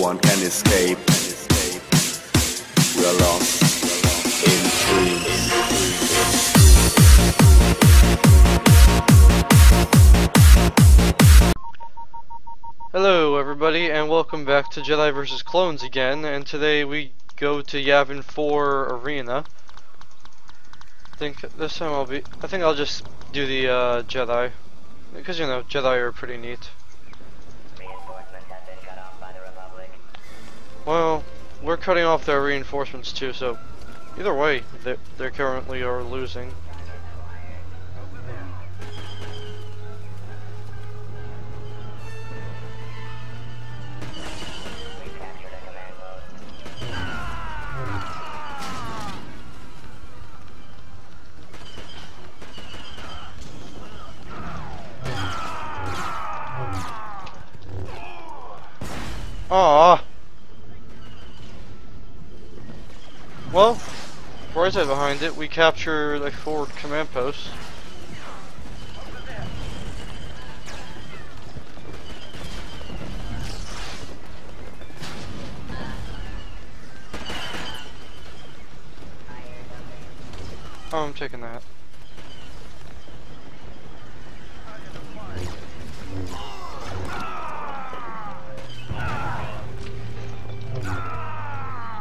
one can escape. We are lost. Hello everybody and welcome back to Jedi vs. Clones again and today we go to Yavin 4 Arena. I think this time I'll be I think I'll just do the uh, Jedi because you know Jedi are pretty neat. Well, we're cutting off their reinforcements too so either way they they currently are losing. We've Well, right side behind it, we capture the forward command post. Oh, I'm taking that.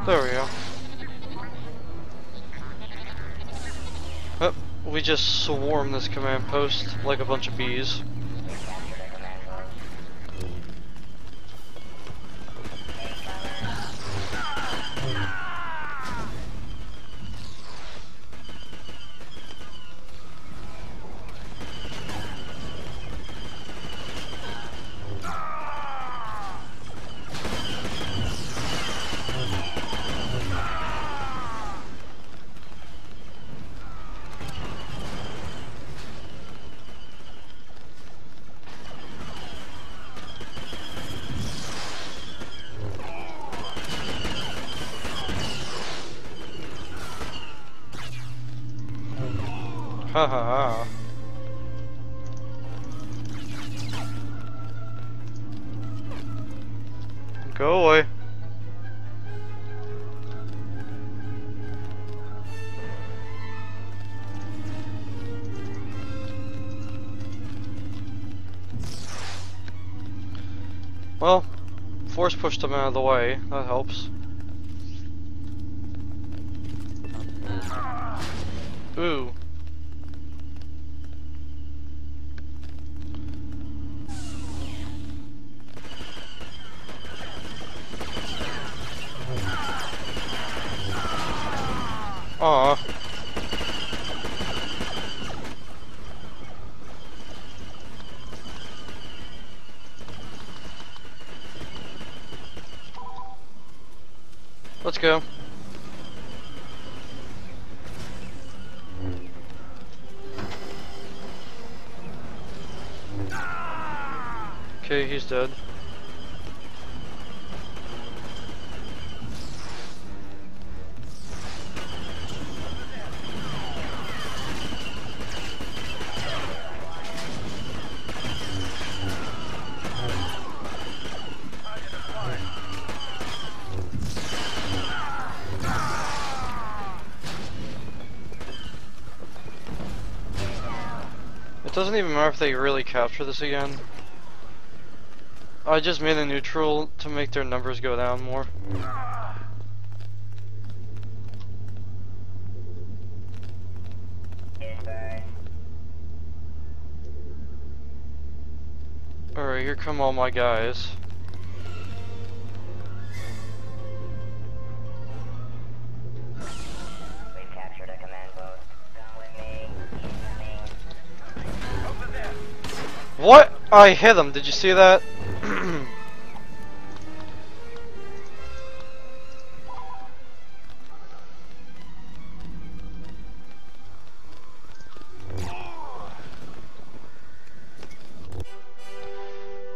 There we go. We just swarm this command post like a bunch of bees. Ha. Go away. Well, force pushed him out of the way. That helps. Ooh. Aw. Let's go. Okay, he's dead. Doesn't even matter if they really capture this again. I just made a neutral to make their numbers go down more. Alright, here come all my guys. What? I hit him, did you see that?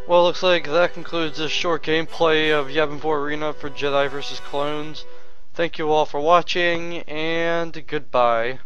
Well, looks like that concludes this short gameplay of Yavin 4 Arena for Jedi vs. Clones. Thank you all for watching, and goodbye.